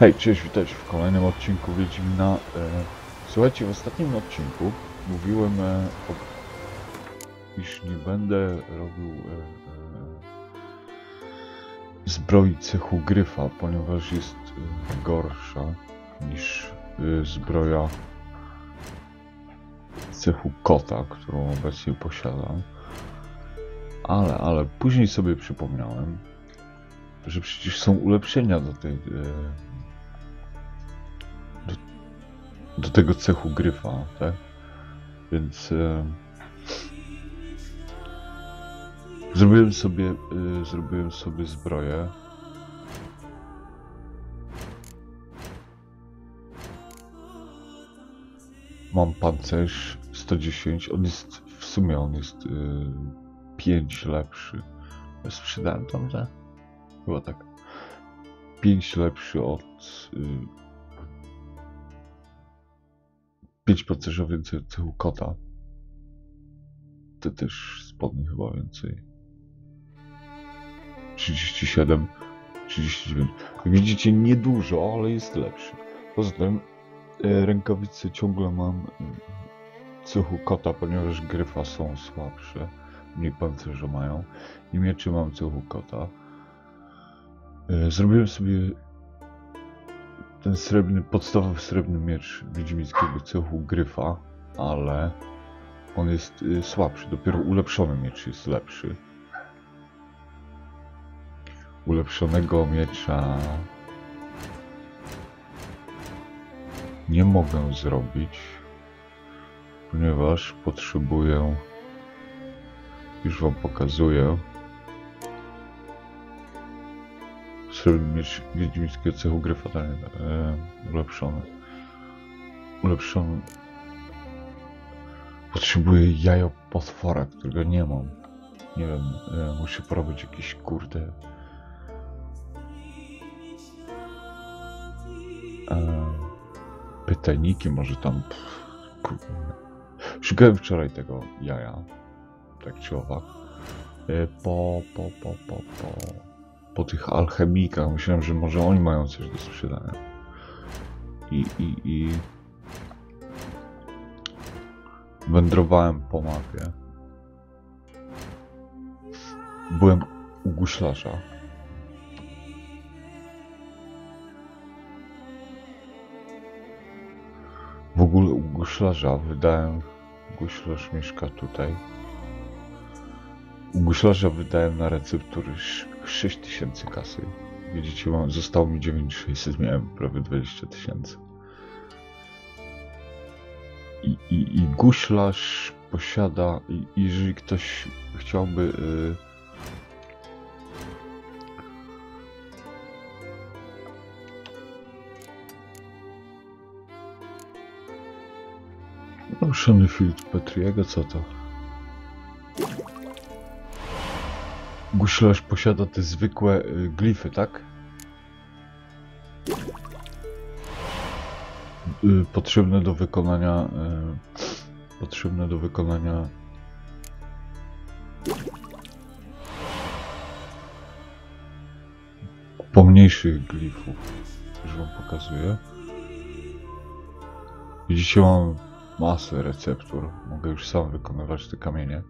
Hej, cześć, witajcie w kolejnym odcinku Wiedźmina. E, słuchajcie, w ostatnim odcinku mówiłem, e, o, iż nie będę robił e, zbroi cechu gryfa, ponieważ jest gorsza niż zbroja cechu kota, którą obecnie posiadam. Ale, ale później sobie przypomniałem, że przecież są ulepszenia do tej. Do tego cechu gryfa, tak? Więc. E, zrobiłem sobie. E, zrobiłem sobie zbroję. Mam pancerz 110. On jest. W sumie on jest. E, 5 lepszy. Sprzedałem tam, że? Chyba tak. 5 lepszy od. 5 pancerzowy cechu kota. Te też spodnie chyba więcej. 37, 39. Jak widzicie, niedużo, ale jest lepszy. Poza tym e, rękawice ciągle mam y, cechu kota, ponieważ gryfa są słabsze. Mniej pancerza mają. I mieczy mam cechu kota. E, Zrobiłem sobie ten srebrny, podstawowy srebrny miecz Wiedźmińskiego cechu gryfa, ale on jest y, słabszy. Dopiero ulepszony miecz jest lepszy. Ulepszonego miecza nie mogę zrobić, ponieważ potrzebuję. Już wam pokazuję. Srebrny miecz Wiedźmińskiego cechu gryfa, tak, e, ulepszony. Ulepszony. Potrzebuję jajo potwora, którego nie mam. Nie wiem, e, muszę porobić jakieś kurde. E, pytajniki, może tam. Pff. Szukałem wczoraj tego jaja. Tak czy owak. E, po, po, po, po, po po tych alchemikach. Myślałem, że może oni mają coś do sprzedania. I, i, i wędrowałem po mapie. Byłem u guślarza. W ogóle u guślarza wydałem. Guślarz mieszka tutaj. U guślarza wydałem na receptury 6000 kasy. Widzicie, mam, zostało mi 9600, miałem prawie 20 tysięcy. I, i, I guślarz posiada, i, jeżeli ktoś chciałby y, Ruszony filtr Petriego, co to? Guślarz posiada te zwykłe y, glify, tak? Y, potrzebne do wykonania. Y, potrzebne do wykonania. Pomniejszych glifów. Już wam pokazuję. Widzicie, mam masę receptur. Mogę już sam wykonywać te kamienie.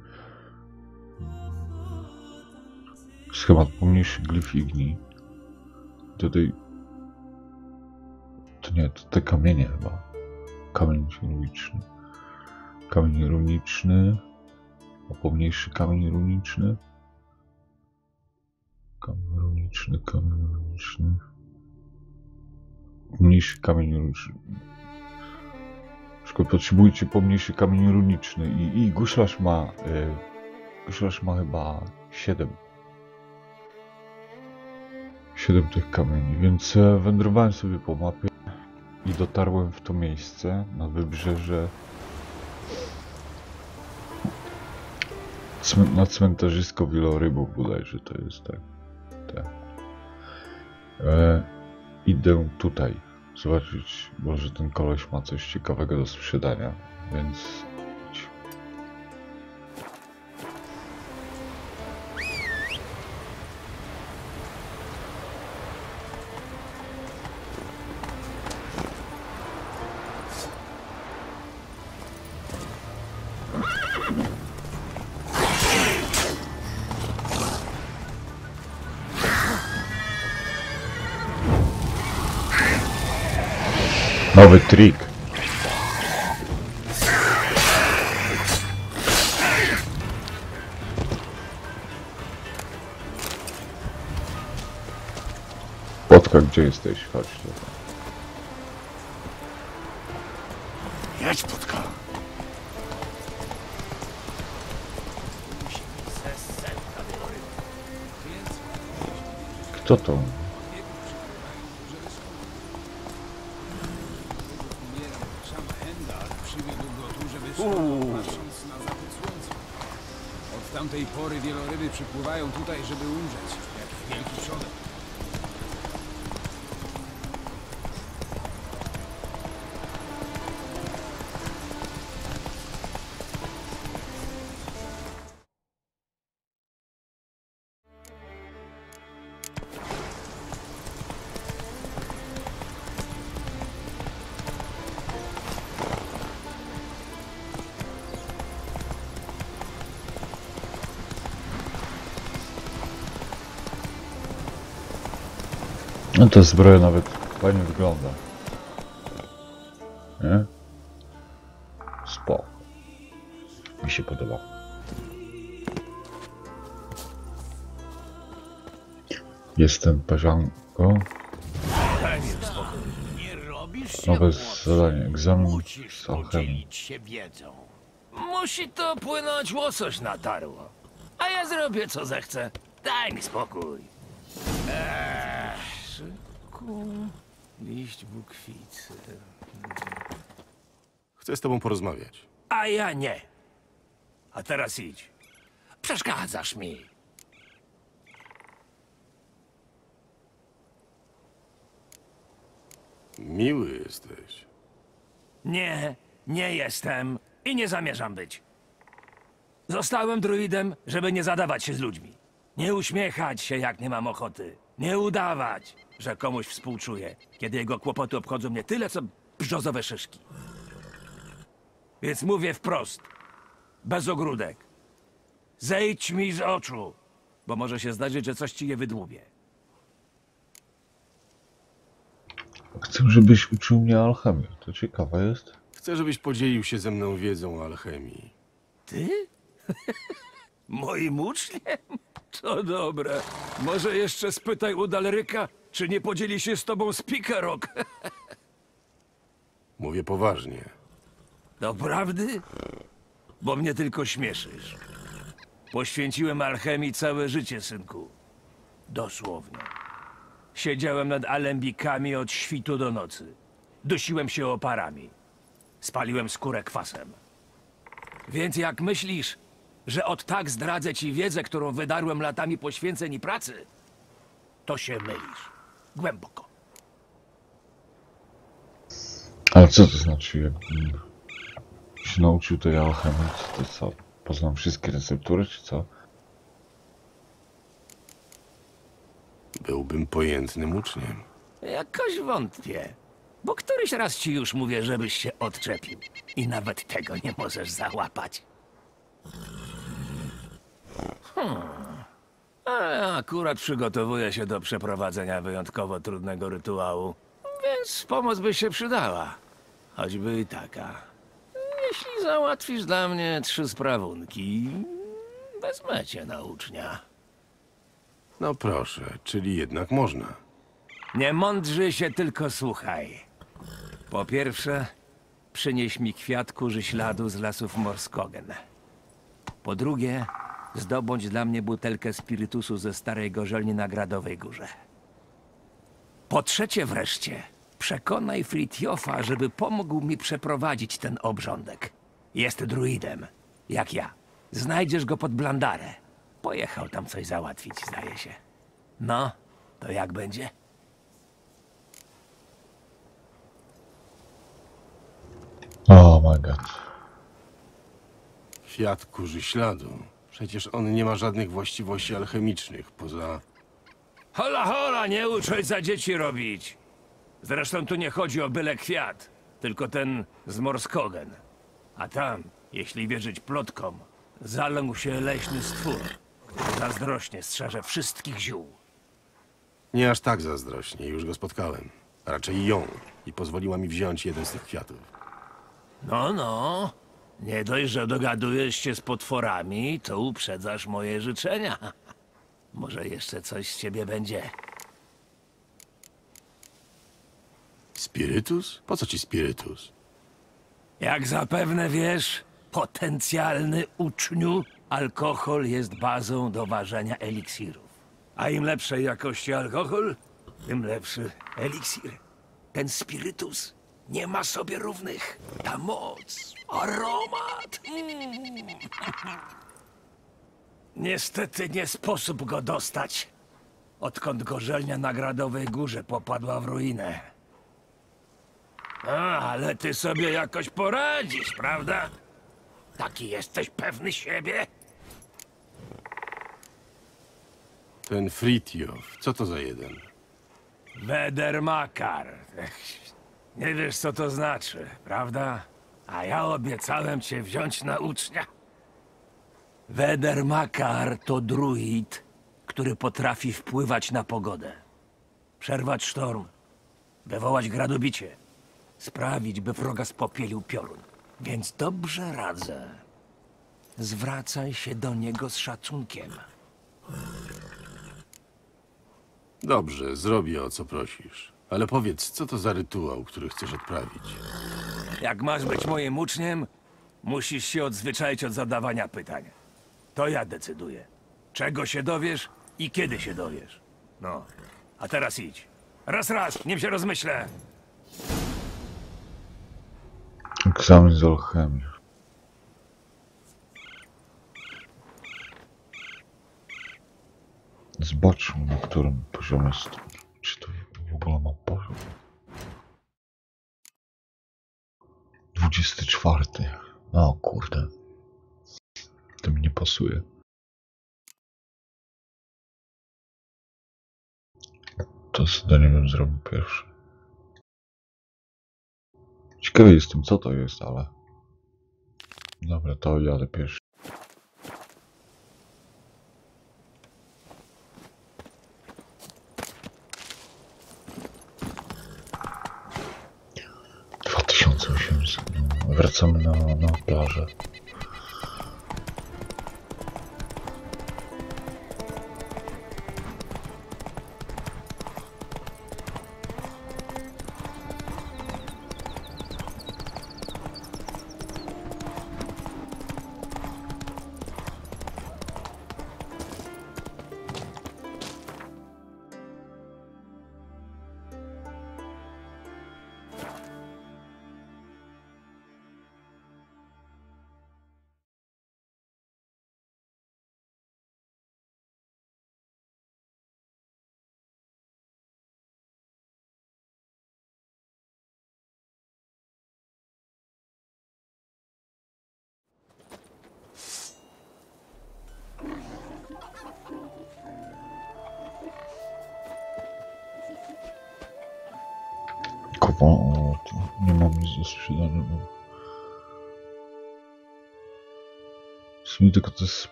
Schemat pomniejszy glif igni. Tutaj... To nie, to te kamienie chyba. Kamień runiczny. Kamień runiczny. A pomniejszy kamień runiczny. Kamień runiczny, kamień runiczny. Pomniejszy kamień runiczny. Szkoda, potrzebujecie pomniejszy kamień runiczny i, i guślarz ma... Y, ma chyba 7 7 tych kamieni, więc e, wędrowałem sobie po mapie i dotarłem w to miejsce na wybrzeże na cmentarzysko wielorybów bodajże to jest tak. tak. E, idę tutaj zobaczyć, może ten koleś ma coś ciekawego do sprzedania, więc Nowy trik. Spotka, gdzie jesteś? Chodź tutaj. Jedź, Płotka. Kto to? Przybiegł go tu, żeby szukać, patrząc na zachód słońca. Od tamtej pory wieloryby przypływają tutaj, żeby umrzeć, No to zbroja nawet fajnie wygląda. Nie? Spoko. Mi się podoba. Jestem się Nowe zadanie. Egzamin z alchemii. Musi to płynąć łosoś na tarło. A ja zrobię co zechcę. Daj mi spokój. Szyku, liść bukwicy. Chcę z tobą porozmawiać. A ja nie. A teraz idź. Przeszkadzasz mi. Miły jesteś. Nie, nie jestem i nie zamierzam być. Zostałem druidem, żeby nie zadawać się z ludźmi. Nie uśmiechać się, jak nie mam ochoty. Nie udawać, że komuś współczuję, kiedy jego kłopoty obchodzą mnie tyle, co brzozowe szyszki. Więc mówię wprost, bez ogródek. Zejdź mi z oczu, bo może się zdarzyć, że coś ci je wydłubię. Chcę, żebyś uczył mnie alchemii. To ciekawe jest. Chcę, żebyś podzielił się ze mną wiedzą o alchemii. Ty? Moim uczniem? To dobre. Może jeszcze spytaj u Dalryka, czy nie podzieli się z tobą Spikerok. Mówię poważnie. Doprawdy? Bo mnie tylko śmieszysz. Poświęciłem alchemii całe życie, synku. Dosłownie. Siedziałem nad alembikami od świtu do nocy. Dusiłem się oparami. Spaliłem skórę kwasem. Więc jak myślisz, że od tak zdradzę ci wiedzę, którą wydarłem latami poświęceń i pracy, to się mylisz. Głęboko. Ale co to znaczy, jakbym się nauczył tej alchemii? To co? Poznam wszystkie receptury, czy co? Byłbym pojętnym uczniem. Jakoś wątpię. Bo któryś raz ci już mówię, żebyś się odczepił. I nawet tego nie możesz załapać. Hmm. A akurat przygotowuję się do przeprowadzenia wyjątkowo trudnego rytuału. Więc pomoc by się przydała. Choćby i taka. Jeśli załatwisz dla mnie trzy sprawunki, wezmę cię na ucznia. No proszę, czyli jednak można. Nie mądrzy się, tylko słuchaj. Po pierwsze, przynieś mi kwiat kurzy śladu z lasów Morskogen. Po drugie, zdobądź dla mnie butelkę spirytusu ze starej gorzelni na Gradowej Górze. Po trzecie wreszcie, przekonaj Fritjofa, żeby pomógł mi przeprowadzić ten obrządek. Jest druidem, jak ja. Znajdziesz go pod Blandarę. Pojechał tam coś załatwić, zdaje się. No, to jak będzie? Oh my god. Kwiat kurzy śladu. Przecież on nie ma żadnych właściwości alchemicznych, poza... Hola, hola, nie uczeć za dzieci robić. Zresztą tu nie chodzi o byle kwiat, tylko ten z Morskogen. A tam, jeśli wierzyć plotkom, zalęgł się leśny stwór, który zazdrośnie strzeże wszystkich ziół. Nie aż tak zazdrośnie, już go spotkałem. raczej ją, i pozwoliła mi wziąć jeden z tych kwiatów. No, no. Nie dość, że dogadujesz się z potworami, to uprzedzasz moje życzenia. Może jeszcze coś z ciebie będzie. Spirytus? Po co ci spirytus? Jak zapewne wiesz, potencjalny uczniu, alkohol jest bazą do ważenia eliksirów. A im lepszej jakości alkohol, tym lepszy eliksir. Ten spirytus nie ma sobie równych. Ta moc, aromat. Mm. Niestety nie sposób go dostać, odkąd gorzelnia na Gradowej Górze popadła w ruinę. A, ale ty sobie jakoś poradzisz, prawda? Taki jesteś pewny siebie? Ten Fritjof, co to za jeden? Wedermakar. Nie wiesz, co to znaczy, prawda? A ja obiecałem cię wziąć na ucznia. Wedermakar to druid, który potrafi wpływać na pogodę. Przerwać sztorm, wywołać gradobicie, sprawić, by wroga spopielił piorun. Więc dobrze radzę. Zwracaj się do niego z szacunkiem. Dobrze, zrobię o co prosisz. Ale powiedz, co to za rytuał, który chcesz odprawić? Jak masz być moim uczniem, musisz się odzwyczaić od zadawania pytań. To ja decyduję. Czego się dowiesz i kiedy się dowiesz. No, a teraz idź. Raz, raz, nim się rozmyślę. Egzamin z alchemii. Zobaczmy na którym poziomie jest. Czy to ma poziom? 24. O kurde. To mi nie pasuje. To zadanie bym zrobił pierwszy. Ciekawy jestem co to jest, ale... Dobra, to jadę pierwszy. No, wracamy na, na plażę.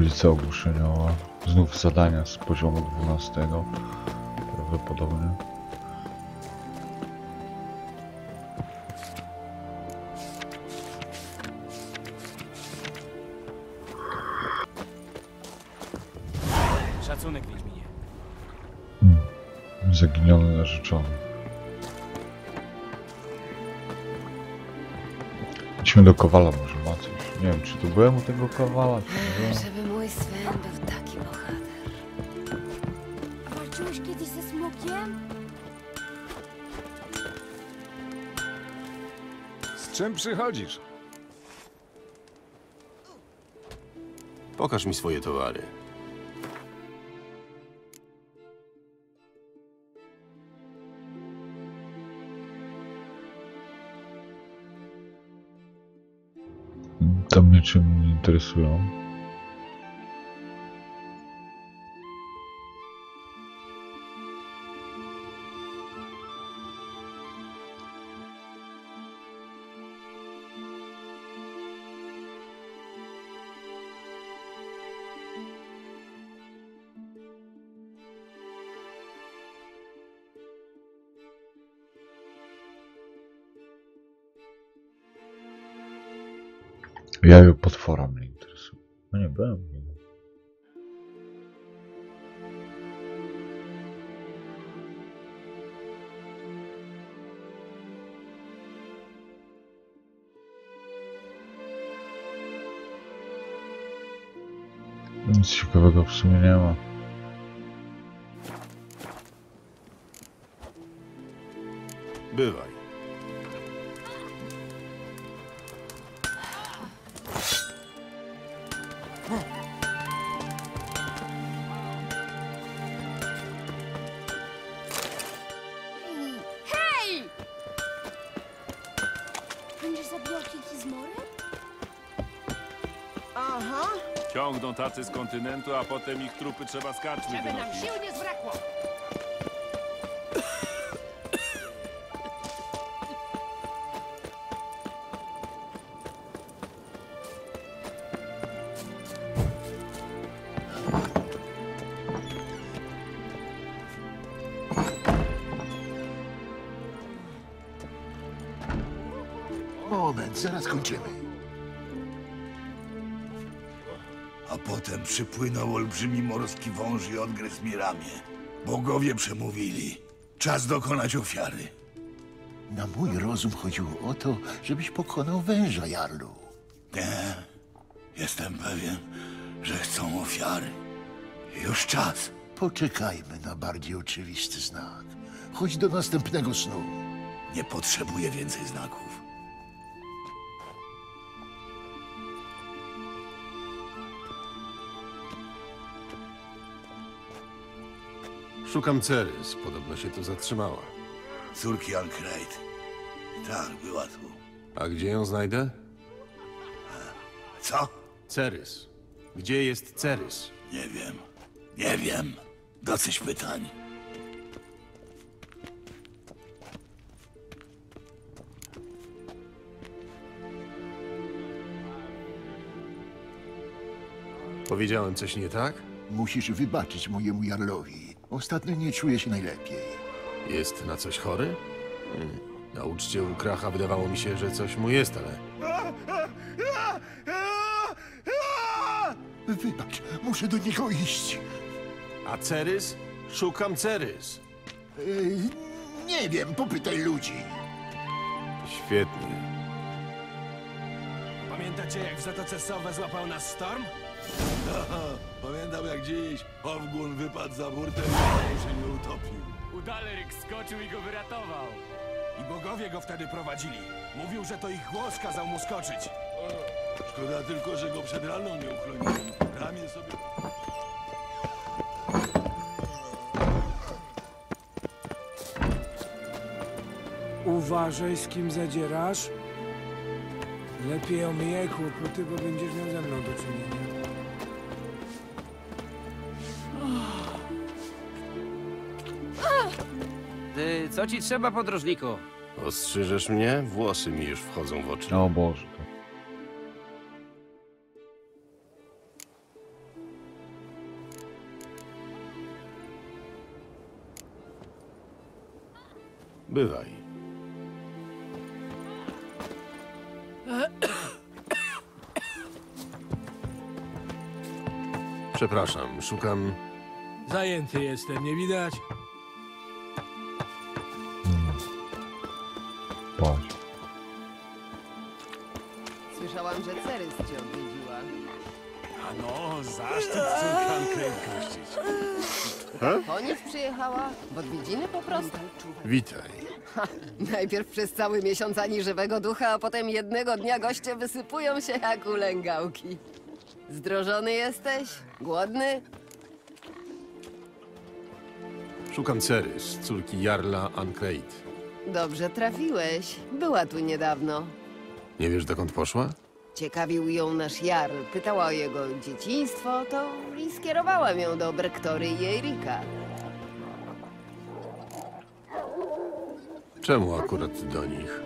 Tablica ogłoszeniowa. Znów zadania z poziomu 12. Prawdopodobnie. Szacunek, Wiedźminie. Zaginiony narzeczony. Idźmy do Kowala, może ma coś. Nie wiem, czy tu byłem u tego Kowala, czy nie byłem. Żeby mój Sven był taki bohater. A walczyłeś kiedyś ze smokiem? Z czym przychodzisz? Pokaż mi swoje towary. Mnie czym nie interesują. Jajo potwora mnie interesuje. No nie byłem. nie. Nic ciekawego w sumie nie ma. Bywaj. Kontynentu, a potem ich trupy trzeba z karczmy żeby nam wynosić. sił nie zbrakło. Moment, zaraz kończymy. Potem przypłynął olbrzymi morski wąż i odgryzł mi ramię. Bogowie przemówili. Czas dokonać ofiary. Na mój rozum chodziło o to, żebyś pokonał węża, Jarlu. Nie, jestem pewien, że chcą ofiary. Już czas. Poczekajmy na bardziej oczywisty znak. Chodź do następnego snu. Nie potrzebuję więcej znaków. Szukam Cerys. Podobno się tu zatrzymała. Córki Alcrate. Tak, była tu. A gdzie ją znajdę? Co? Cerys. Gdzie jest Cerys? Nie wiem. Nie wiem. Dosyć pytań. Powiedziałem coś nie tak? Musisz wybaczyć mojemu Jarlowi. Ostatnio nie czuję się najlepiej. Jest na coś chory? Hmm. Na uczcie u Kracha wydawało mi się, że coś mu jest, ale... Wybacz, muszę do niego iść. A Cerys? Szukam Cerys. Yy, nie wiem, popytaj ludzi. Świetnie. Pamiętacie, jak w Zatoce Sowe złapał nas Storm? Pamiętam jak dziś Owgun wypadł za burtę i się nie utopił. Udaleryk skoczył i go wyratował. I bogowie go wtedy prowadzili. Mówił, że to ich głos kazał mu skoczyć. Szkoda tylko, że go przed raną nie uchronili. Ramię sobie... Uważaj, z kim zadzierasz. Lepiej omijaj kłopoty, bo będziesz miał ze mną do czynienia. Co ci trzeba, podróżniku? Ostrzyżesz mnie? Włosy mi już wchodzą w oczy. O Boże. Bywaj. Przepraszam, szukam... Zajęty jestem, nie widać? Cię odwiedziła. A no, zaszczyt córka Alcrate gościć. Po nic przyjechała? W odwiedziny po prostu? Witaj. Najpierw przez cały miesiąc ani żywego ducha, a potem jednego dnia goście wysypują się jak ulęgałki. Zdrożony jesteś? Głodny? Szukam Cerys, córki Jarla Ancrate. Dobrze trafiłeś. Była tu niedawno. Nie wiesz, dokąd poszła? Ciekawił ją nasz Jarl. Pytała o jego dzieciństwo, to i skierowałem ją do Brektory i Eirika. Czemu akurat do nich?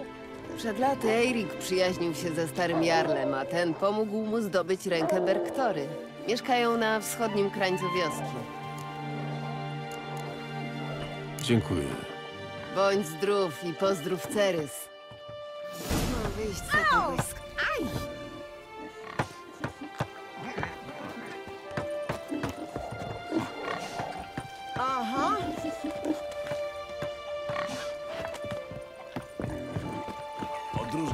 Przed laty Eirik przyjaźnił się ze starym Jarlem, a ten pomógł mu zdobyć rękę Berktory. Mieszkają na wschodnim krańcu wioski. Dziękuję. Bądź zdrów i pozdrów Cerys. No, wyjść z... Aj!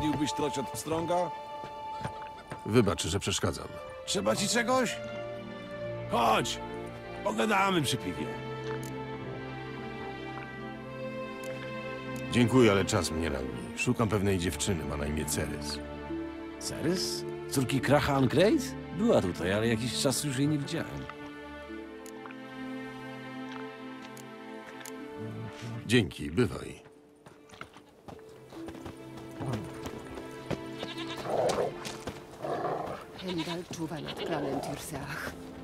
Odróżniłbyś troć od pstrąga? Wybacz, że przeszkadzam. Trzeba ci czegoś? Chodź, pogadamy przy piwie. Dziękuję, ale czas mnie rani. Szukam pewnej dziewczyny, ma na imię Cerys. Cerys? Córki Kracha Ancrate? Była tutaj, ale jakiś czas już jej nie widziałem. Dzięki, bywaj.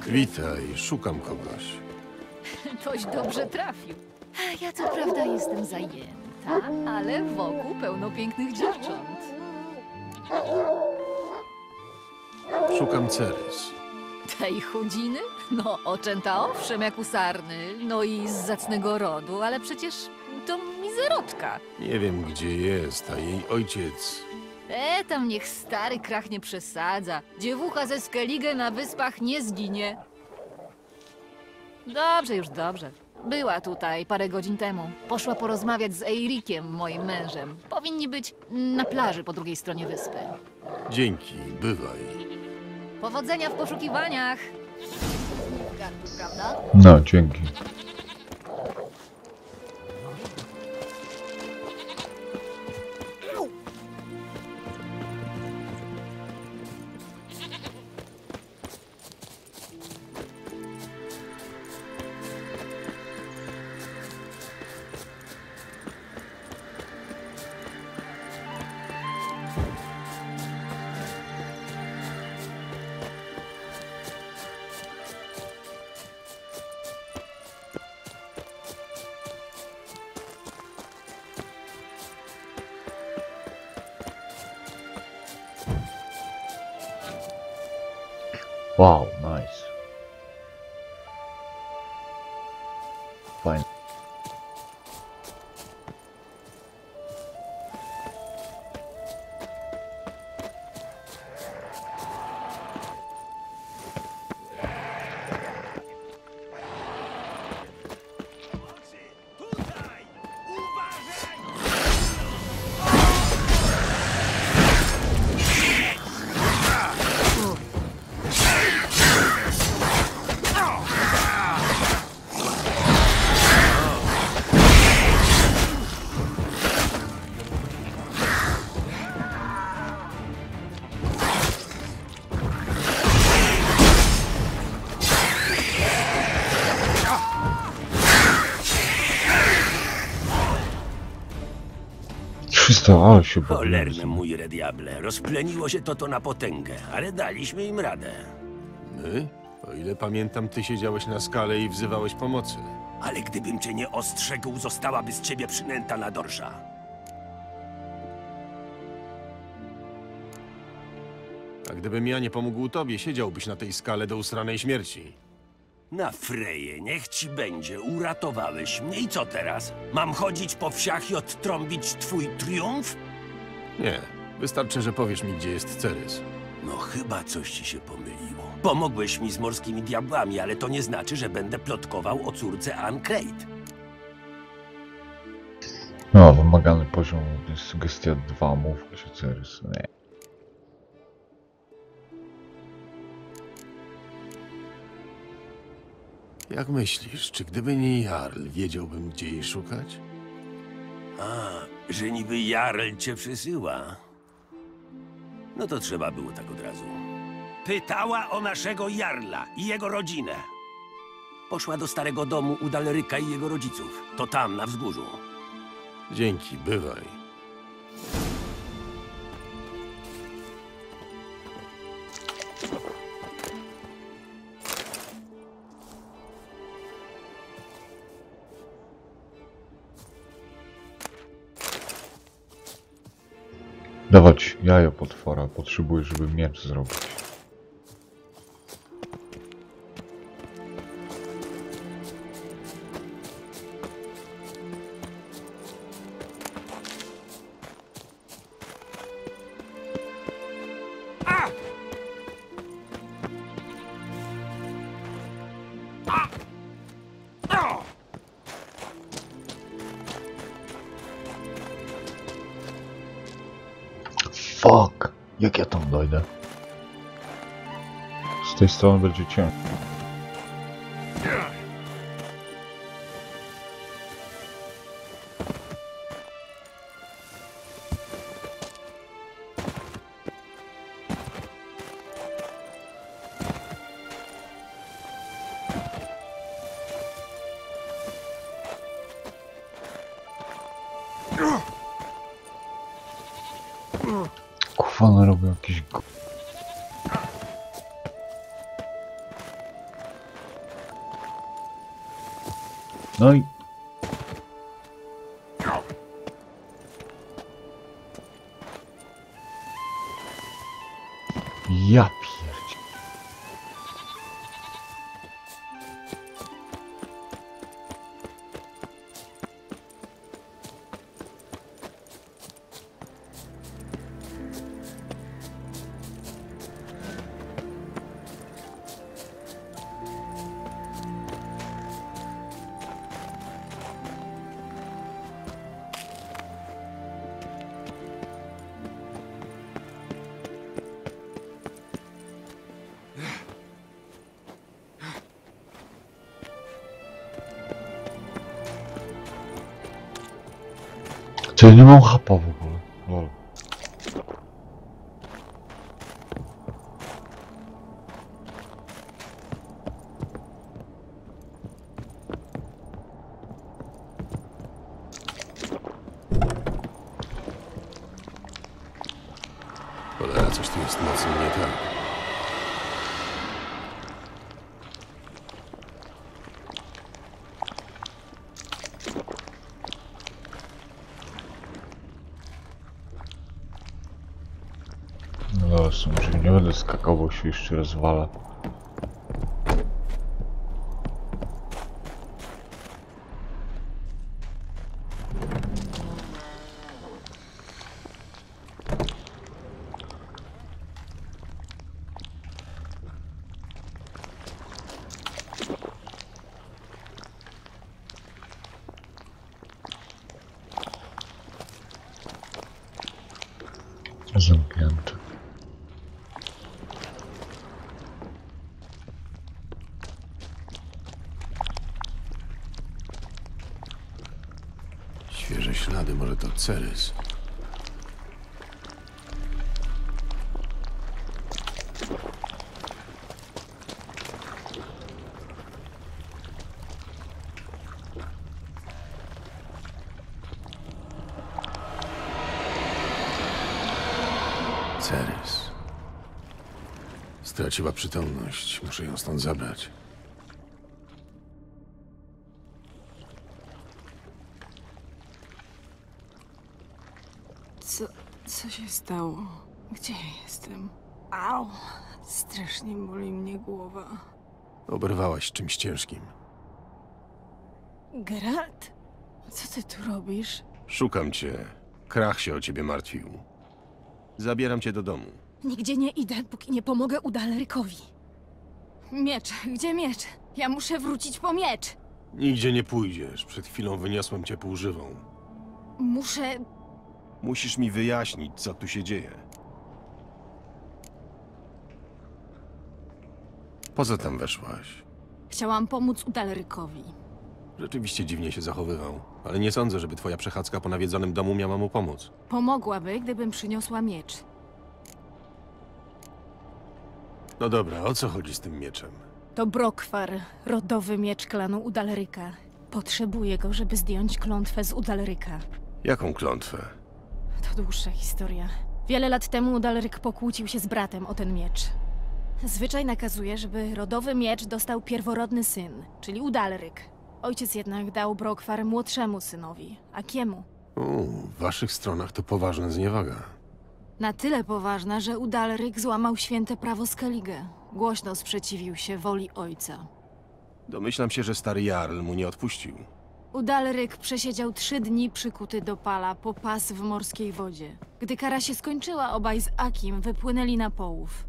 Witaj, szukam kogoś. Toś dobrze trafił. Ja co prawda jestem zajęta, ale wokół pełno pięknych dziewcząt. Szukam Cerys. Tej chudziny? No, oczęta owszem, jak u sarny, no i z zacnego rodu, ale przecież to mizerotka. Nie wiem, gdzie jest, a jej ojciec... E, tam niech stary krach nie przesadza. Dziewucha ze Skellige na wyspach nie zginie. Dobrze, już dobrze. Była tutaj parę godzin temu. Poszła porozmawiać z Eirikiem, moim mężem. Powinni być na plaży po drugiej stronie wyspy. Dzięki, bywaj. Powodzenia w poszukiwaniach! Prawda? No, dzięki. Wow, Ale się Cholerne mój rediable, rozpleniło się to to na potęgę, ale daliśmy im radę. My? O ile pamiętam, ty siedziałeś na skale i wzywałeś pomocy. Ale gdybym cię nie ostrzegł, zostałaby z ciebie przynęta na dorsza. A gdybym ja nie pomógł tobie, siedziałbyś na tej skale do usranej śmierci. Na Freję, niech ci będzie, uratowałeś mnie i co teraz? Mam chodzić po wsiach i odtrąbić twój triumf? Nie, wystarczy, że powiesz mi, gdzie jest Cerys. No chyba coś ci się pomyliło. Pomogłeś mi z morskimi diabłami, ale to nie znaczy, że będę plotkował o córce Ancrate. No, wymagany poziom jest sugestia 2, mów się Cerys. Nie. Jak myślisz, czy gdyby nie Jarl, wiedziałbym, gdzie jej szukać? A, że niby Jarl cię przysyła. No to trzeba było tak od razu. Pytała o naszego Jarla i jego rodzinę. Poszła do starego domu u Dalryka i jego rodziców. To tam, na wzgórzu. Dzięki, bywaj. Dawać jajo potwora, potrzebuję, żeby miecz zrobić. Z tej strony Czy ja nie mam chapa w ogóle? Lol. Cholera, coś tu jest mocno nie tak. No dobra, może nie będę skakał, bo się jeszcze rozwala. Zamknięte. Świeże ślady, może to Cerys. Cerys. Straciła przytomność. Muszę ją stąd zabrać. Co, co się stało? Gdzie ja jestem? Au! Strasznie boli mnie głowa. Oberwałaś czymś ciężkim. Geralt? Co ty tu robisz? Szukam cię. Krach się o ciebie martwił. Zabieram cię do domu. Nigdzie nie idę, póki nie pomogę Udalerykowi. Miecz, gdzie miecz? Ja muszę wrócić po miecz. Nigdzie nie pójdziesz. Przed chwilą wyniosłem cię półżywą. Muszę... Musisz mi wyjaśnić, co tu się dzieje. Po co tam weszłaś? Chciałam pomóc Udalerykowi. Rzeczywiście dziwnie się zachowywał, ale nie sądzę, żeby twoja przechadzka po nawiedzonym domu miała mu pomóc. Pomogłaby, gdybym przyniosła miecz. No dobra, o co chodzi z tym mieczem? To Brokwar, rodowy miecz klanu Udaleryka. Potrzebuję go, żeby zdjąć klątwę z Udaleryka. Jaką klątwę? To dłuższa historia. Wiele lat temu Udaleryk pokłócił się z bratem o ten miecz. Zwyczaj nakazuje, żeby rodowy miecz dostał pierworodny syn, czyli Udaleryk. Ojciec jednak dał Brokwar młodszemu synowi, Akiemu. U, w waszych stronach to poważna zniewaga. Na tyle poważna, że Udaleryk złamał święte prawo Skellige. Głośno sprzeciwił się woli ojca. Domyślam się, że stary Jarl mu nie odpuścił. Udalryk przesiedział trzy dni przykuty do pala po pas w morskiej wodzie. Gdy kara się skończyła, obaj z Akim wypłynęli na połów.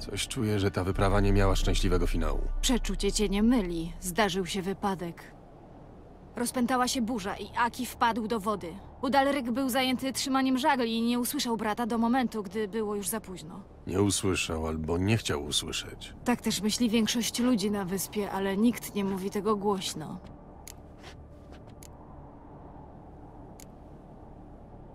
Coś czuję, że ta wyprawa nie miała szczęśliwego finału. Przeczucie cię nie myli. Zdarzył się wypadek. Rozpętała się burza i Aki wpadł do wody. Udalryk był zajęty trzymaniem żagli i nie usłyszał brata do momentu, gdy było już za późno. Nie usłyszał albo nie chciał usłyszeć. Tak też myśli większość ludzi na wyspie, ale nikt nie mówi tego głośno.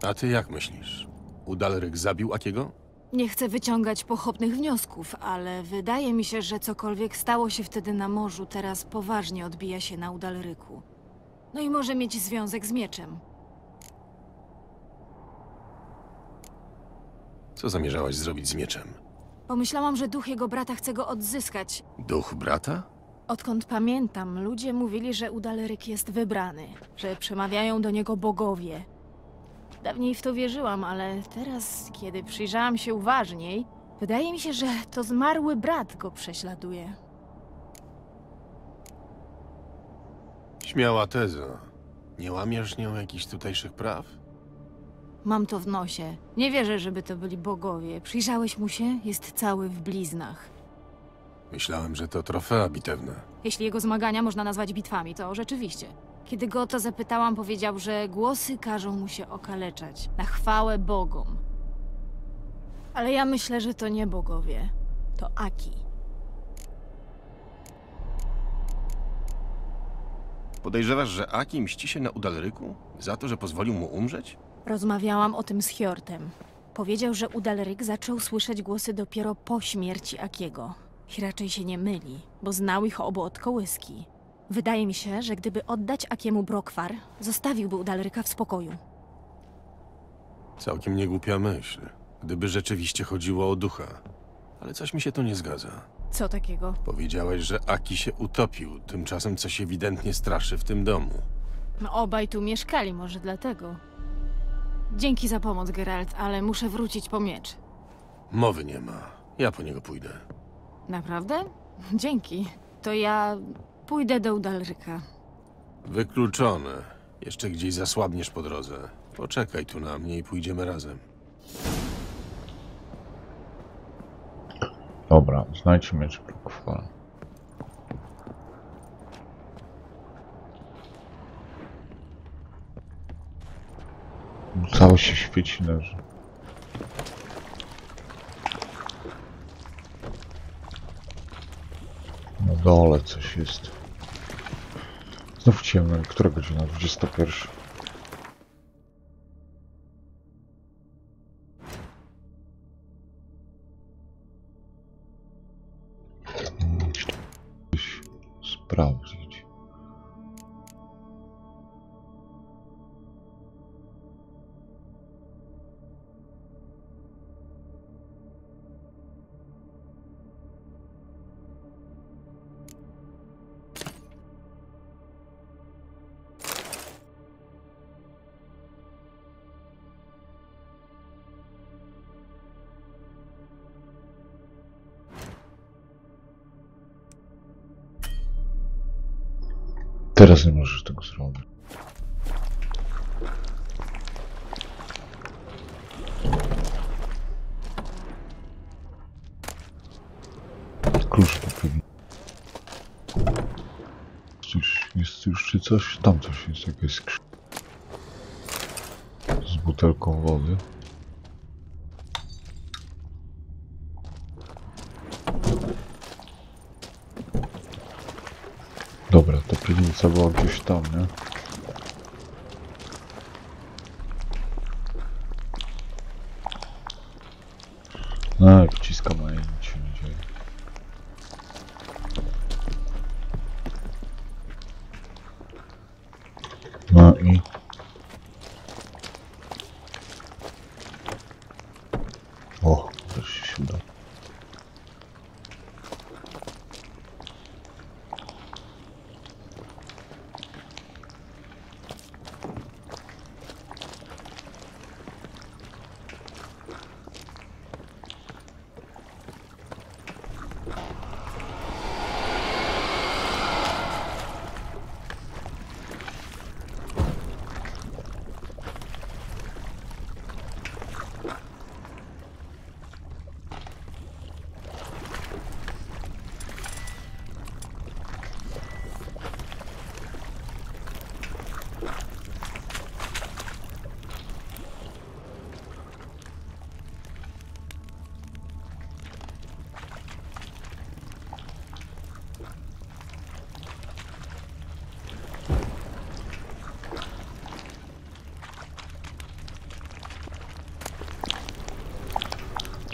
A ty jak myślisz? Udalryk zabił Akiego? Nie chcę wyciągać pochopnych wniosków, ale wydaje mi się, że cokolwiek stało się wtedy na morzu, teraz poważnie odbija się na Udalryku. No i może mieć związek z mieczem. Co zamierzałaś zrobić z mieczem? Pomyślałam, że duch jego brata chce go odzyskać. Duch brata? Odkąd pamiętam, ludzie mówili, że Udaleryk jest wybrany, że przemawiają do niego bogowie. Dawniej w to wierzyłam, ale teraz, kiedy przyjrzałam się uważniej, wydaje mi się, że to zmarły brat go prześladuje. Śmiała teza. Nie łamiesz nią jakichś tutejszych praw? Mam to w nosie. Nie wierzę, żeby to byli bogowie. Przyjrzałeś mu się? Jest cały w bliznach. Myślałem, że to trofea bitewne. Jeśli jego zmagania można nazwać bitwami, to rzeczywiście. Kiedy go o to zapytałam, powiedział, że głosy każą mu się okaleczać. Na chwałę bogom. Ale ja myślę, że to nie bogowie. To Aki. Podejrzewasz, że Aki mści się na Udalryku? Za to, że pozwolił mu umrzeć? Rozmawiałam o tym z Hjortem. Powiedział, że Udalryk zaczął słyszeć głosy dopiero po śmierci Akiego. I raczej się nie myli, bo znał ich obu od kołyski. Wydaje mi się, że gdyby oddać Akiemu Brokwar, zostawiłby Udalryka w spokoju. Całkiem niegłupia myśl. Gdyby rzeczywiście chodziło o ducha. Ale coś mi się tu nie zgadza. Co takiego? Powiedziałeś, że Aki się utopił, tymczasem coś ewidentnie straszy w tym domu. No obaj tu mieszkali, może dlatego. Dzięki za pomoc, Geralt, ale muszę wrócić po miecz. Mowy nie ma. Ja po niego pójdę. Naprawdę? Dzięki. To ja pójdę do Udalryka. Wykluczone. Jeszcze gdzieś zasłabniesz po drodze. Poczekaj tu na mnie i pójdziemy razem. Dobra, znajdź miecz Brokwala. Cały się świeci leży. Na dole coś jest. Znów ciemno. Która godzina? 21. praus.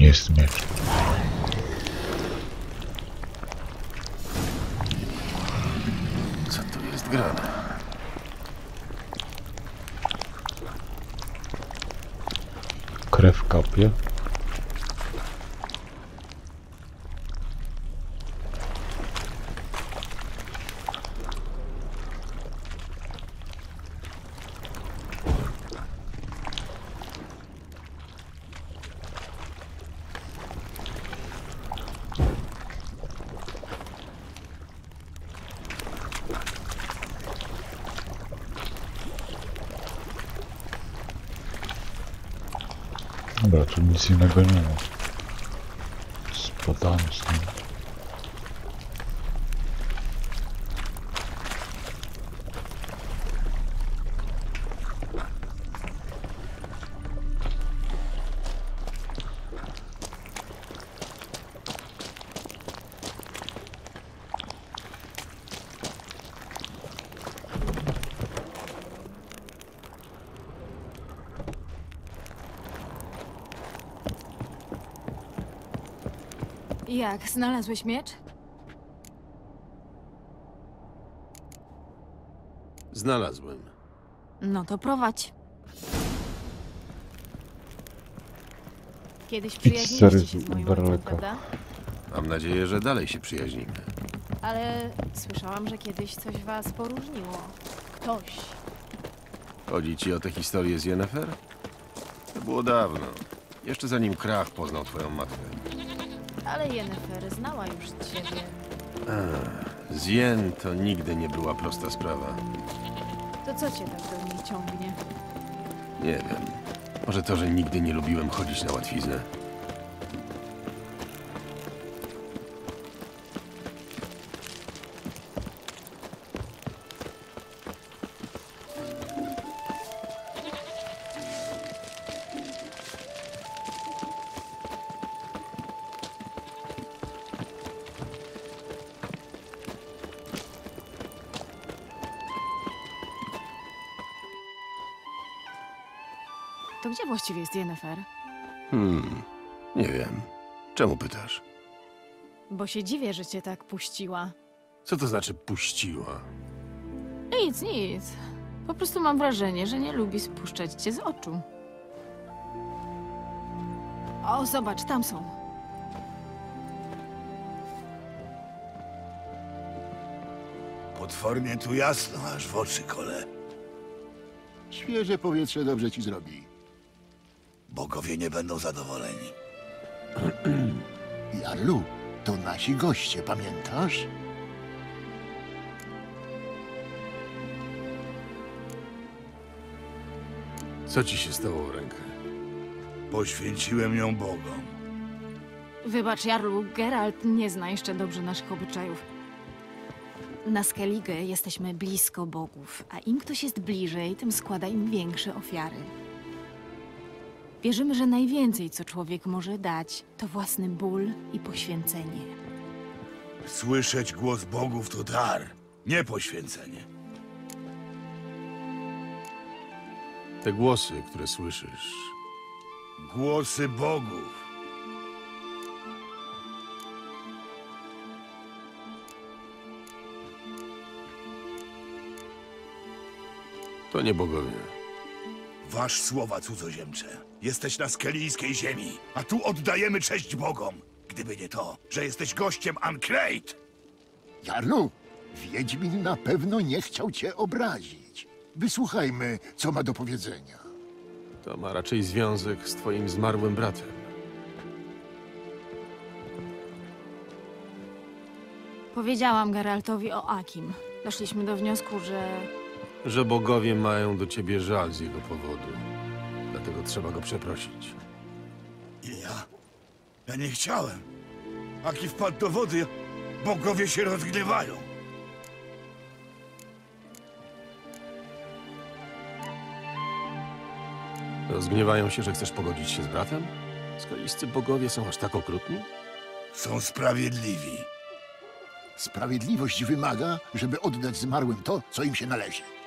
Jest miecz. Co tu jest grane? Krew kapie. Dobra, tu nic innego nie ma. Spadamy stąd. Jak, znalazłeś miecz? Znalazłem. No to prowadź. Kiedyś przyjaźniliście się z moim prawda? Mam nadzieję, że dalej się przyjaźnimy. Ale słyszałam, że kiedyś coś was poróżniło. Ktoś. Chodzi ci o tę historię z Yennefer? To było dawno. Jeszcze zanim Krach poznał twoją matkę. Ale Yennefer znała już ciebie. Z Yen to nigdy nie była prosta sprawa. To co cię tak do niej ciągnie? Nie wiem. Może to, że nigdy nie lubiłem chodzić na łatwiznę. Jest Yennefer? Hmm, nie wiem. Czemu pytasz? Bo się dziwię, że cię tak puściła. Co to znaczy puściła? Nic, nic. Po prostu mam wrażenie, że nie lubi spuszczać cię z oczu. O, zobacz, tam są. Potwornie tu jasno, aż w oczy kole. Świeże powietrze dobrze ci zrobi. Bogowie nie będą zadowoleni. Jarlu, to nasi goście, pamiętasz? Co ci się stało w rękę? Poświęciłem ją Bogom. Wybacz, Jarlu, Geralt nie zna jeszcze dobrze naszych obyczajów. Na Skellige jesteśmy blisko bogów, a im ktoś jest bliżej, tym składa im większe ofiary. Wierzymy, że najwięcej, co człowiek może dać, to własny ból i poświęcenie. Słyszeć głos bogów to dar, nie poświęcenie. Te głosy, które słyszysz, Głosy bogów. to nie bogowie. Wasz słowa cudzoziemcze. Jesteś na skelijskiej ziemi, a tu oddajemy cześć bogom. Gdyby nie to, że jesteś gościem Ancrate, Jarlu, Wiedźmin na pewno nie chciał cię obrazić. Wysłuchajmy, co ma do powiedzenia. To ma raczej związek z twoim zmarłym bratem. Powiedziałam Geraltowi o Akim. Doszliśmy do wniosku, że Że bogowie mają do ciebie żal z jego powodu. Dlatego trzeba go przeprosić. I ja? Ja nie chciałem. Aki wpadł do wody, bogowie się rozgniewają. Rozgniewają się, że chcesz pogodzić się z bratem? Skoliscy bogowie są aż tak okrutni? Są sprawiedliwi. Sprawiedliwość wymaga, żeby oddać zmarłym to, co im się należy.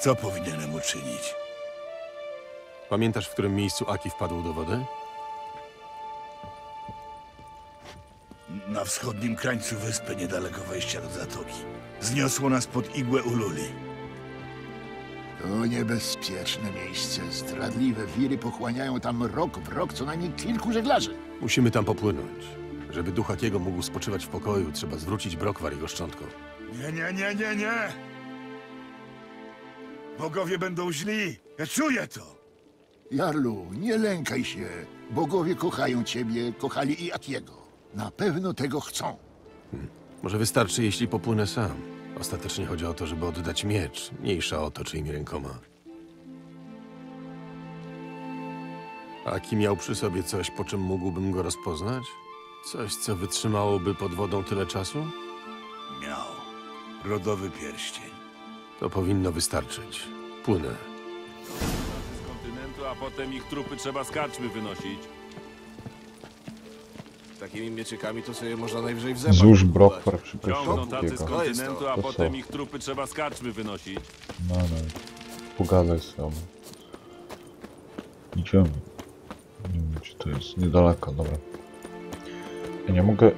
Co powinienem uczynić? Pamiętasz, w którym miejscu Aki wpadł do wody? Na wschodnim krańcu wyspy, niedaleko wejścia do zatoki. Zniosło nas pod igłę Ululi. To niebezpieczne miejsce. Zdradliwe wiry pochłaniają tam rok w rok co najmniej kilku żeglarzy. Musimy tam popłynąć. Żeby duch Akiego mógł spoczywać w pokoju, trzeba zwrócić brokwar jego szczątkom. Nie, nie, nie, nie, nie! Bogowie będą źli. Ja czuję to. Jarlu, nie lękaj się. Bogowie kochają ciebie, kochali i Akiego. Na pewno tego chcą. Może wystarczy, jeśli popłynę sam. Ostatecznie chodzi o to, żeby oddać miecz, mniejsza o to, czyimi rękoma. Aki miał przy sobie coś, po czym mógłbym go rozpoznać? Coś, co wytrzymałoby pod wodą tyle czasu? Miał. Rodowy pierścień. To powinno wystarczyć. Płynę. z kontynentu, a potem ich trupy trzeba z karczmy wynosić. Takimi mieczykami to sobie można najwyżej w Złóż brokwar przy Ciągną tacy z kontynentu, a To potem ich trupy trzeba z karczmy wynosić. No, no. Pogadaj sobie. Idziemy. Nie wiem, czy to jest niedaleko, dobra. Ja nie mogę...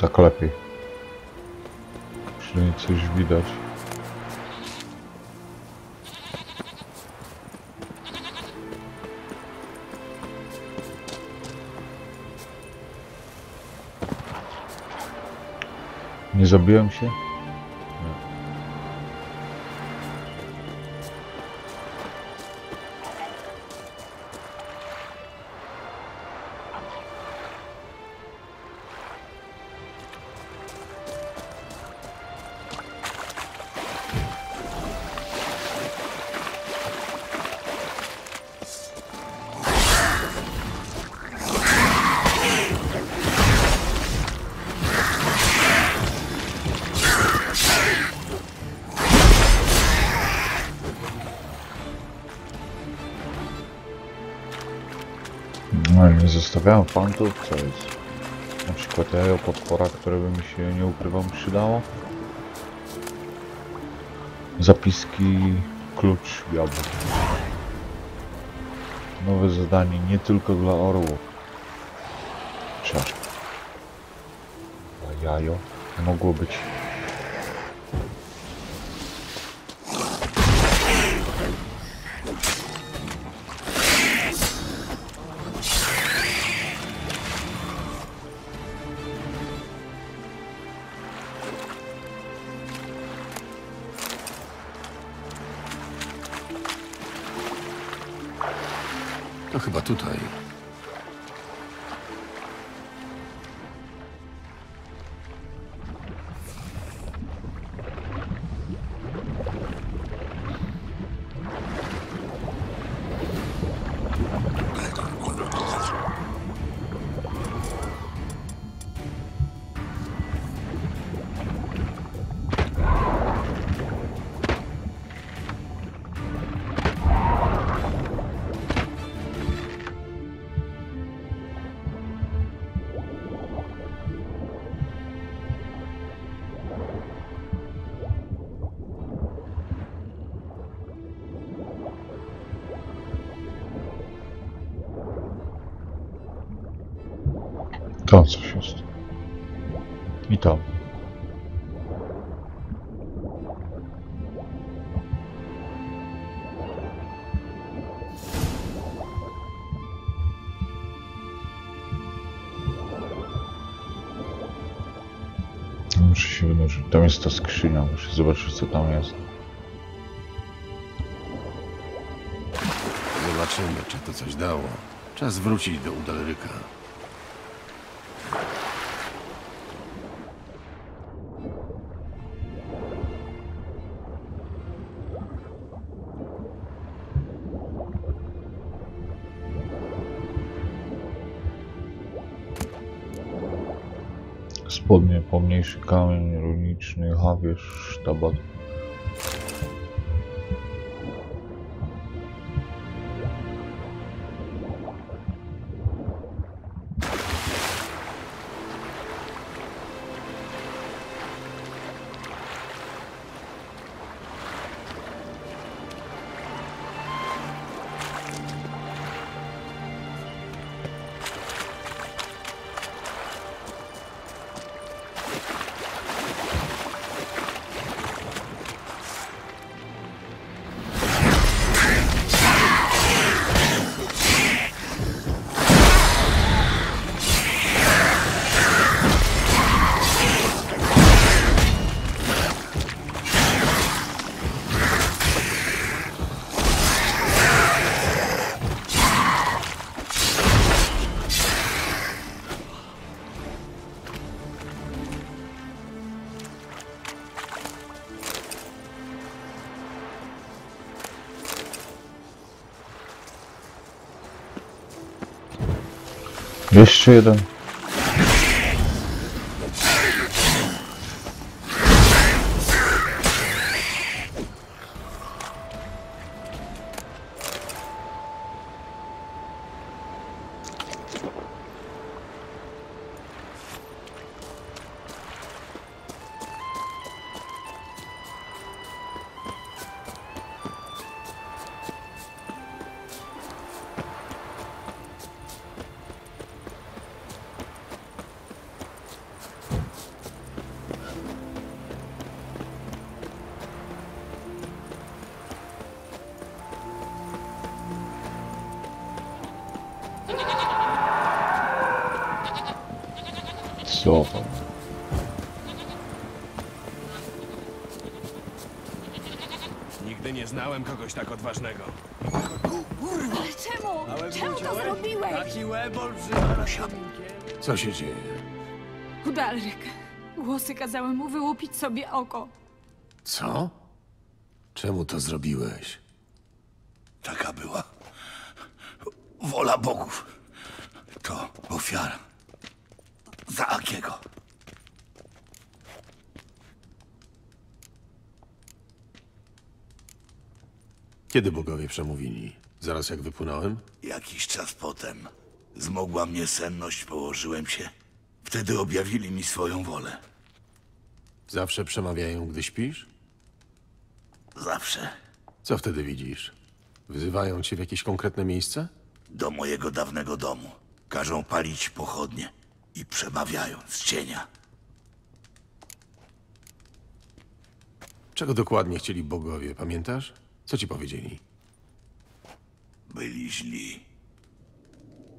tak lepiej. Przynajmniej coś widać. Nie zabiłem się? No, nie zostawiałem fantów, co jest? Na przykład jajo potwora, które by mi się, nie ukrywam, przydało. Zapiski, klucz jabłek. Nowe zadanie nie tylko dla orłów. Czaszka. A jajo mogło być zobaczyć co tam jest. Zobaczymy, czy to coś dało. Czas wrócić do Udalryka. Spodnie, pomniejszy kamień runiczny, hawierz, sztabat. Jeszcze Co? Nigdy nie znałem kogoś tak odważnego. Ale czemu? Czemu to zrobiłeś? Taki łeb. Co się dzieje? Udalryk. Głosy kazały mu wyłupić sobie oko. Co? Czemu to zrobiłeś? Taka była wola bogów. To ofiara za Akiego. Kiedy bogowie przemówili? Zaraz jak wypłynąłem? Jakiś czas potem zmogła mnie senność, położyłem się. Wtedy objawili mi swoją wolę. Zawsze przemawiają, gdy śpisz? Zawsze Co wtedy widzisz? Wzywają cię w jakieś konkretne miejsce? do mojego dawnego domu. Każą palić pochodnie i przemawiają z cienia. Czego dokładnie chcieli bogowie, pamiętasz? Co ci powiedzieli? Byli źli.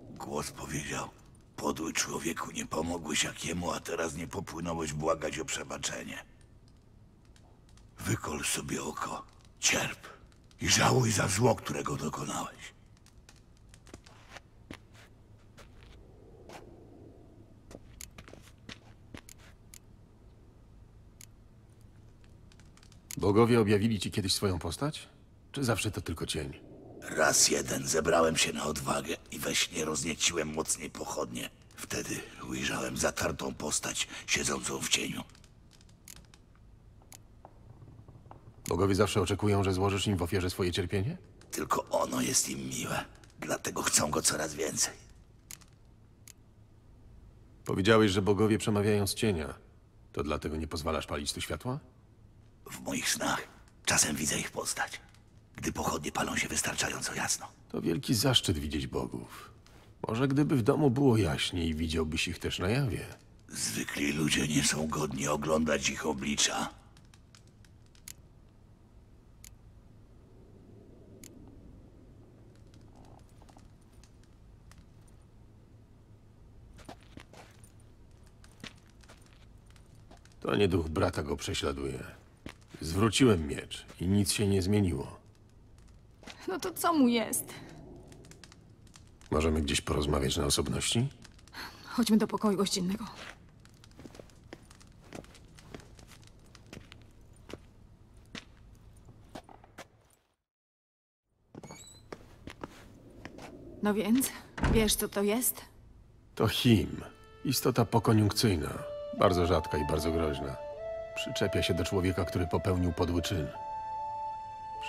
Głos powiedział: Podły człowieku, nie pomogłeś jakiemu, a teraz nie popłynąłeś błagać o przebaczenie. Wykol sobie oko, cierp i żałuj za zło, którego dokonałeś. Bogowie objawili ci kiedyś swoją postać? Czy zawsze to tylko cień? Raz jeden zebrałem się na odwagę i we śnie roznieciłem mocniej pochodnie. Wtedy ujrzałem zatartą postać siedzącą w cieniu. Bogowie zawsze oczekują, że złożysz im w ofierze swoje cierpienie? Tylko ono jest im miłe, dlatego chcą go coraz więcej. Powiedziałeś, że bogowie przemawiają z cienia. To dlatego nie pozwalasz palić tu światła? W moich snach czasem widzę ich postać, gdy pochodnie palą się wystarczająco jasno. To wielki zaszczyt widzieć bogów. Może gdyby w domu było jaśniej, widziałbyś ich też na jawie. Zwykli ludzie nie są godni oglądać ich oblicza. To nie duch brata go prześladuje. Zwróciłem miecz i nic się nie zmieniło. No to co mu jest? Możemy gdzieś porozmawiać na osobności? Chodźmy do pokoju gościnnego. No więc, wiesz co to jest? To Him. Istota pokoniunkcyjna. Bardzo rzadka i bardzo groźna. Przyczepia się do człowieka, który popełnił podły czyn.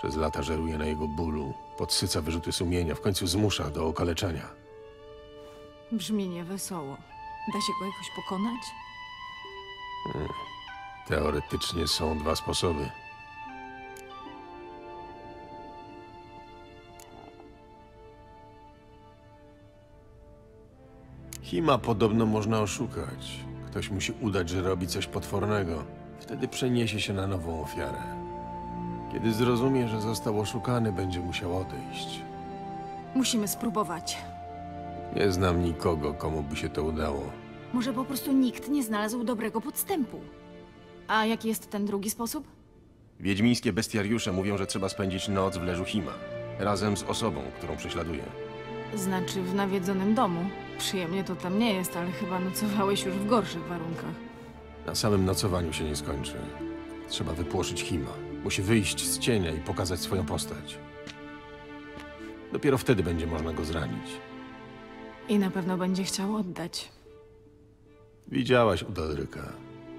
Przez lata żeruje na jego bólu, podsyca wyrzuty sumienia, w końcu zmusza do okaleczenia. Brzmi niewesoło. Da się go jakoś pokonać? Teoretycznie są dwa sposoby. Hima podobno można oszukać. Ktoś musi udać, że robi coś potwornego. Wtedy przeniesie się na nową ofiarę. Kiedy zrozumie, że został oszukany, będzie musiał odejść. Musimy spróbować. Nie znam nikogo, komu by się to udało. Może po prostu nikt nie znalazł dobrego podstępu. A jaki jest ten drugi sposób? Wiedźmińskie bestiariusze mówią, że trzeba spędzić noc w leżu Hima. Razem z osobą, którą prześladuje. Znaczy w nawiedzonym domu. Przyjemnie to tam nie jest, ale chyba nocowałeś już w gorszych warunkach. Na samym nocowaniu się nie skończy. Trzeba wypłoszyć Hima. Musi wyjść z cienia i pokazać swoją postać. Dopiero wtedy będzie można go zranić. I na pewno będzie chciał oddać. Widziałaś Udalryka.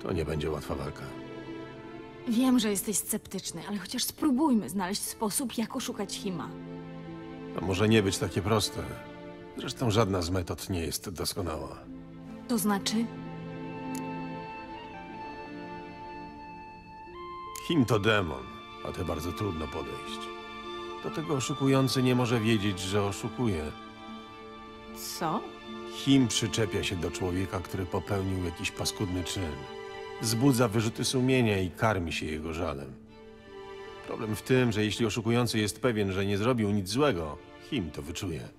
To nie będzie łatwa walka. Wiem, że jesteś sceptyczny, ale chociaż spróbujmy znaleźć sposób, jak oszukać Hima. To może nie być takie proste. Zresztą żadna z metod nie jest doskonała. To znaczy, Him to demon, a te bardzo trudno podejść. Do tego oszukujący nie może wiedzieć, że oszukuje. co? Him przyczepia się do człowieka, który popełnił jakiś paskudny czyn. Wzbudza wyrzuty sumienia i karmi się jego żalem. Problem w tym, że jeśli oszukujący jest pewien, że nie zrobił nic złego, Him to wyczuje.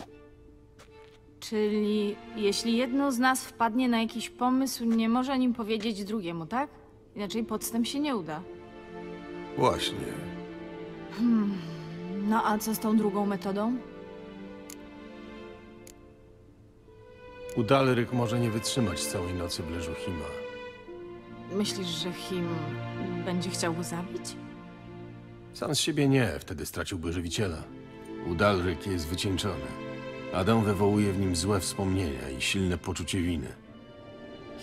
Czyli jeśli jedno z nas wpadnie na jakiś pomysł, nie może o nim powiedzieć drugiemu, tak? Inaczej podstęp się nie uda. Właśnie. Hmm. No a co z tą drugą metodą? Udalryk może nie wytrzymać całej nocy w leżu Hima. Myślisz, że Him będzie chciał go zabić? Sam z siebie nie, wtedy straciłby żywiciela. Udalryk jest wycieńczony. Adam wywołuje w nim złe wspomnienia i silne poczucie winy.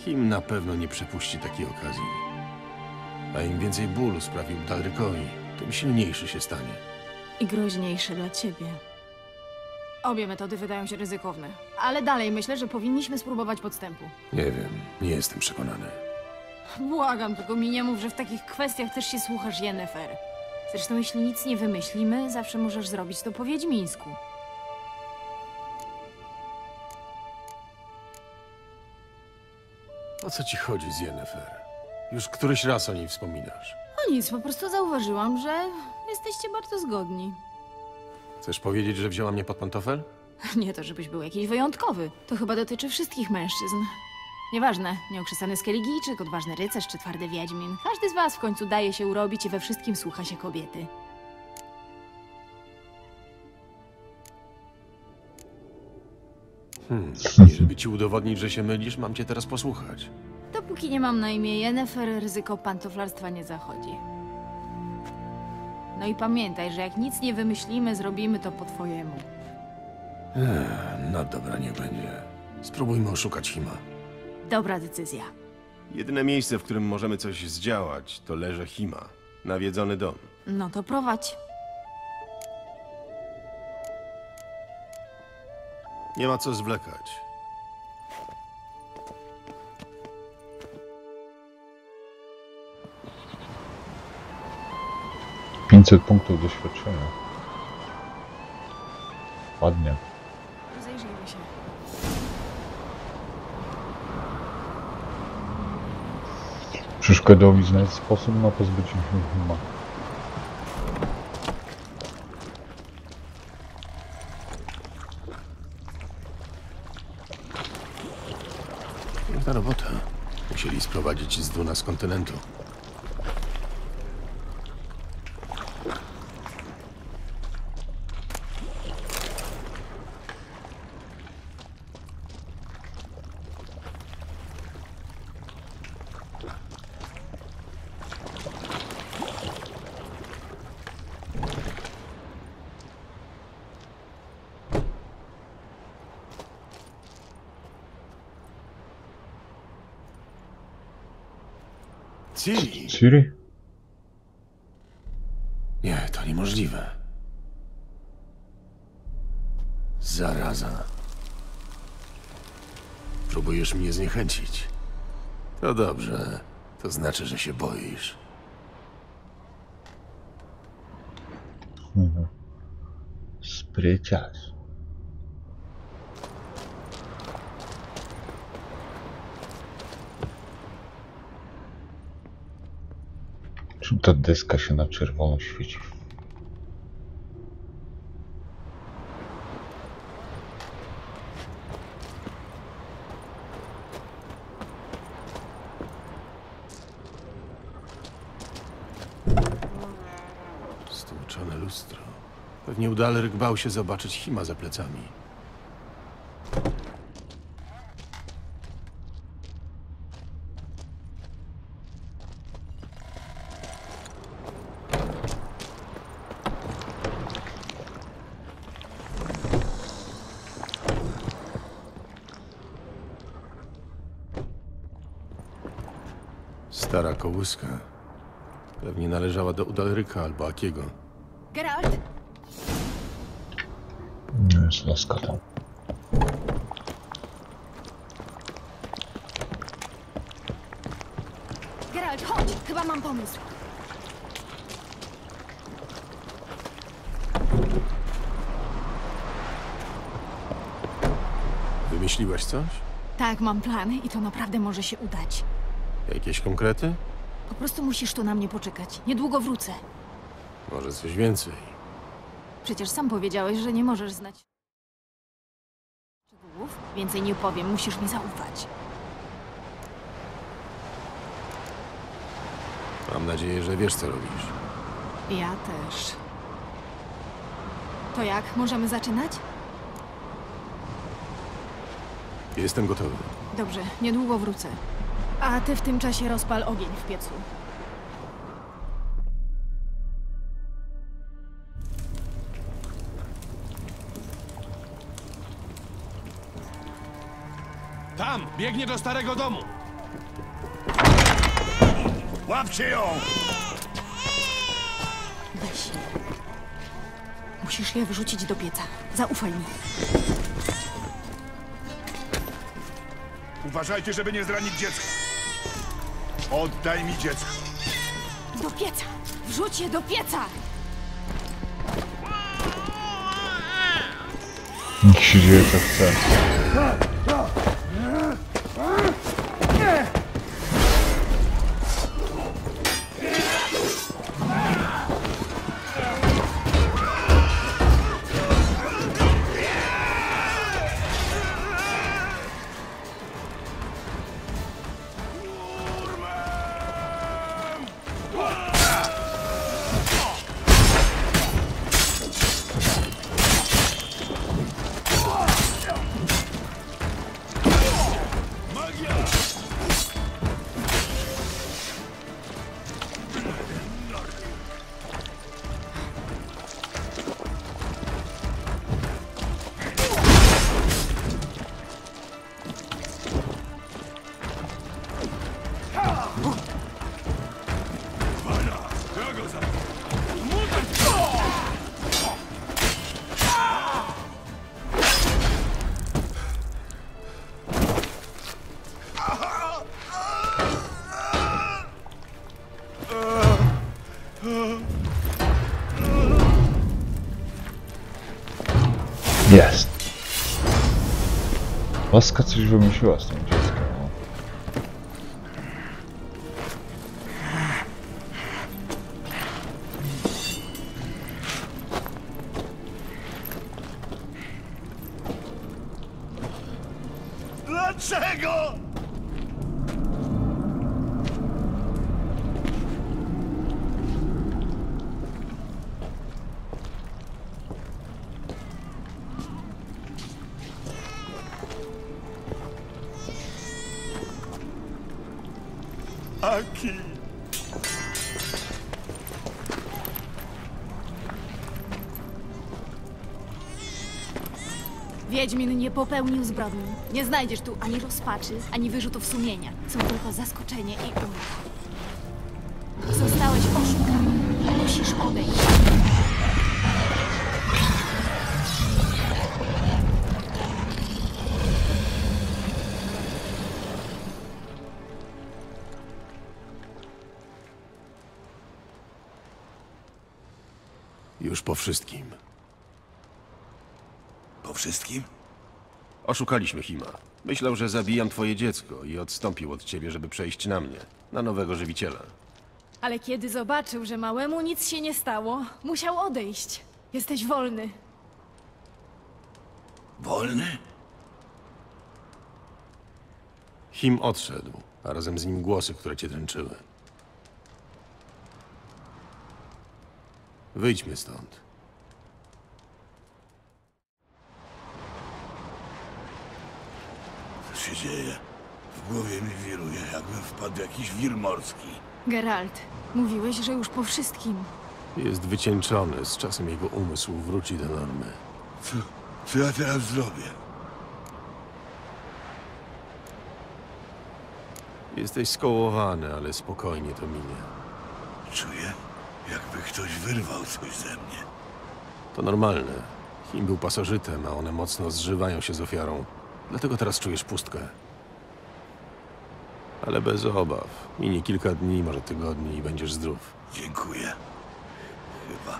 Him na pewno nie przepuści takiej okazji. A im więcej bólu sprawił Udalrykowi, tym silniejszy się stanie. I groźniejsze dla ciebie. Obie metody wydają się ryzykowne, ale dalej myślę, że powinniśmy spróbować podstępu. Nie wiem, nie jestem przekonany. Błagam, tylko mi nie mów, że w takich kwestiach też się słuchasz Yennefer. Zresztą jeśli nic nie wymyślimy, zawsze możesz zrobić to po wiedźmińsku. O co ci chodzi z Yennefer? Już któryś raz o niej wspominasz. No nic, po prostu zauważyłam, że jesteście bardzo zgodni. Chcesz powiedzieć, że wzięła mnie pod pantofel? Nie to, żebyś był jakiś wyjątkowy. To chyba dotyczy wszystkich mężczyzn. Nieważne, nieokrzesany skeligijczyk, odważny rycerz czy twardy wiedźmin. Każdy z was w końcu daje się urobić i we wszystkim słucha się kobiety. Hmm. I żeby ci udowodnić, że się mylisz, mam cię teraz posłuchać. Dopóki nie mam na imię Yennefer, ryzyko pantoflarstwa nie zachodzi. No i pamiętaj, że jak nic nie wymyślimy, zrobimy to po twojemu. Ech, no dobra, niech będzie. Spróbujmy oszukać Hima. Dobra decyzja. Jedyne miejsce, w którym możemy coś zdziałać, to leże Hima. Nawiedzony dom. No to prowadź. Nie ma co zwlekać. Pięćset punktów doświadczenia. Ładnie. Rozejrzyjmy się. Przeszkodowi znaleźć sposób na pozbycie się Hima. Piękna robota. Musieli sprowadzić z dna z kontynentu. Ciri! Ciri? Nie, to niemożliwe. Zaraza. Próbujesz mnie zniechęcić. To dobrze. To znaczy, że się boisz. Mhm. Spryciarz. Czym ta deska się na czerwono świeci? Stłuczone lustro. Pewnie Udalryk bał się zobaczyć Hima za plecami. Kołyska. Pewnie należała do Udalryka albo Akiego. Geralt, Nie jest laska tam. Geralt, chodź! Chyba mam pomysł. Wymyśliłaś coś? Tak, mam plany i to naprawdę może się udać. Jakieś konkrety? Po prostu musisz tu na mnie poczekać. Niedługo wrócę. Może coś więcej? Przecież sam powiedziałeś, że nie możesz znać szczegółów. Więcej nie powiem, musisz mi zaufać. Mam nadzieję, że wiesz, co robisz. Ja też. To jak? Możemy zaczynać? Jestem gotowy. Dobrze, niedługo wrócę. A ty w tym czasie rozpal ogień w piecu. Tam! Biegnie do starego domu! Łapcie ją! Weź. Musisz je wrzucić do pieca. Zaufaj mi. Uważajcie, żeby nie zranić dziecka. Oddaj mi dziecko. Do pieca! Wrzuć je do pieca! Niech się dzieje co chce. Jest. Laska coś wymyśliła z tym popełnił zbrodni. Nie znajdziesz tu ani rozpaczy, ani wyrzutów sumienia. Są tylko zaskoczenie i ulga. Oszukaliśmy Hima. Myślał, że zabijam twoje dziecko i odstąpił od ciebie, żeby przejść na mnie, na nowego żywiciela. Ale kiedy zobaczył, że małemu nic się nie stało, musiał odejść. Jesteś wolny. Wolny? Him odszedł, a razem z nim głosy, które cię dręczyły. Wyjdźmy stąd. Się dzieje? W głowie mi wiruje, jakbym wpadł w jakiś wir morski. Geralt, mówiłeś, że już po wszystkim. Jest wycieńczony, z czasem jego umysł wróci do normy. Co, co ja teraz zrobię? Jesteś skołowany, ale spokojnie to minie. Czuję, jakby ktoś wyrwał coś ze mnie. To normalne. Him był pasożytem, a one mocno zżywają się z ofiarą. Dlatego teraz czujesz pustkę. Ale bez obaw. Minie kilka dni, może tygodni i będziesz zdrów. Dziękuję. Chyba.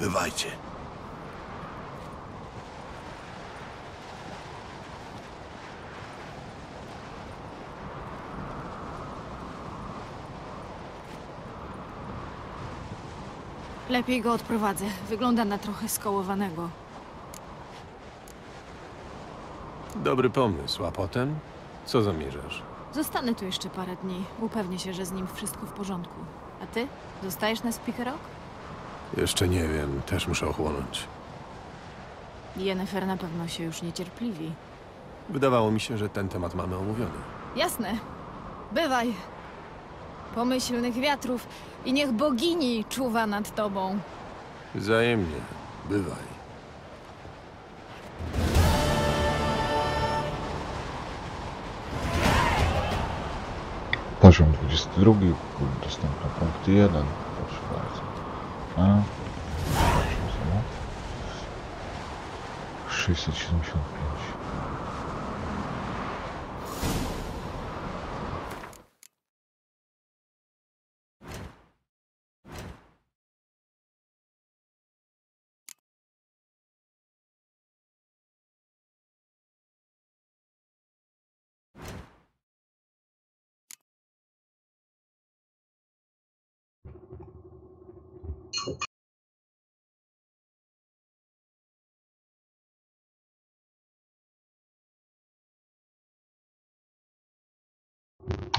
Bywajcie. Lepiej go odprowadzę. Wygląda na trochę skołowanego. Dobry pomysł, a potem? Co zamierzasz? Zostanę tu jeszcze parę dni. Upewnię się, że z nim wszystko w porządku. A ty? Zostajesz na Speaker Rock? Jeszcze nie wiem, też muszę ochłonąć. Yennefer na pewno się już niecierpliwi. Wydawało mi się, że ten temat mamy omówiony. Jasne. Bywaj. Pomyślnych wiatrów i niech bogini czuwa nad tobą. Wzajemnie. Bywaj. Poziom 22, dostępne punkty 1, proszę bardzo. A, proszę znowu. 675.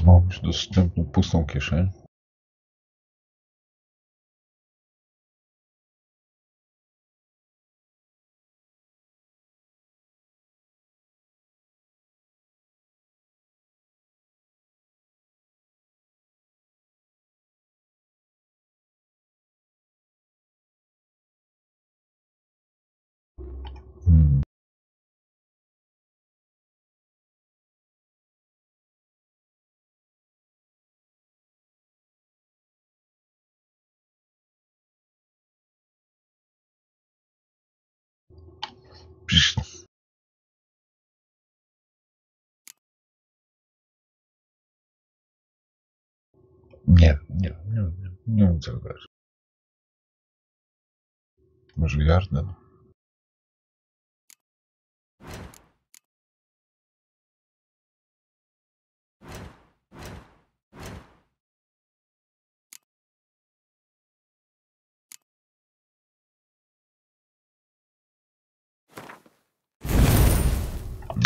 Mam już dostępną pustą kieszeń. Przecież- Nie, nie, nie, nie, nie wiem co grać. Może Jarden?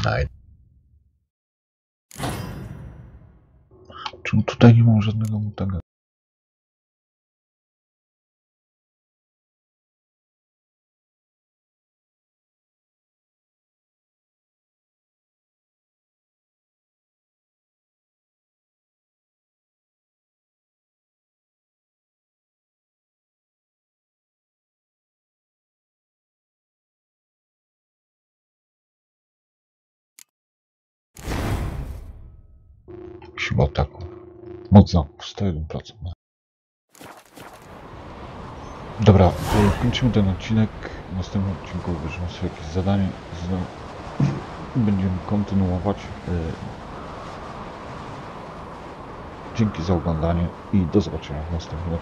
Naj. Czemu tutaj nie mam żadnego mutaga? Chyba tak. Moc zamku 101%. Dobra, to kończymy ten odcinek. W następnym odcinku wybierzemy sobie jakieś zadanie. Zda- Będziemy kontynuować. E, Dzięki za oglądanie i do zobaczenia w następnym